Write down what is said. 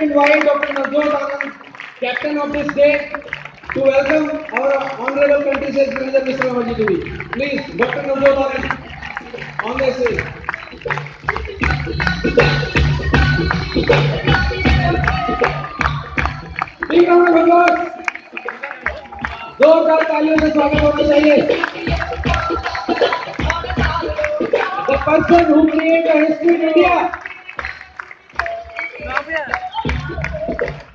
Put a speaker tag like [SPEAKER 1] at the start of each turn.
[SPEAKER 1] to invite Dr. Nazrul Anand, captain of this day, to welcome our honorable country sales manager, Mr. Ramaji Devi. Please, Dr. Nazrul Anand, on the stage. Big round of applause. जोरदार तालियों से स्वागत होना चाहिए The person who created history in India.